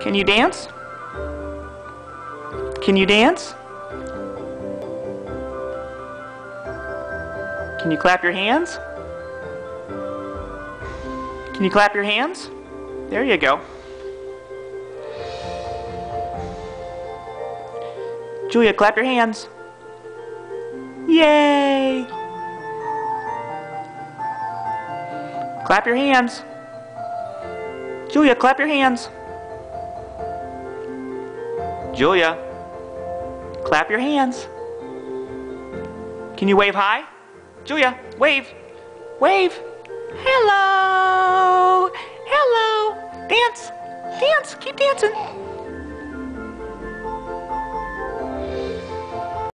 Can you dance? Can you dance? Can you clap your hands? Can you clap your hands? There you go. Julia, clap your hands. Yay! Clap your hands. Julia, clap your hands. Julia, clap your hands. Can you wave hi? Julia, wave. Wave. Hello. Hello. Dance. Dance. Keep dancing.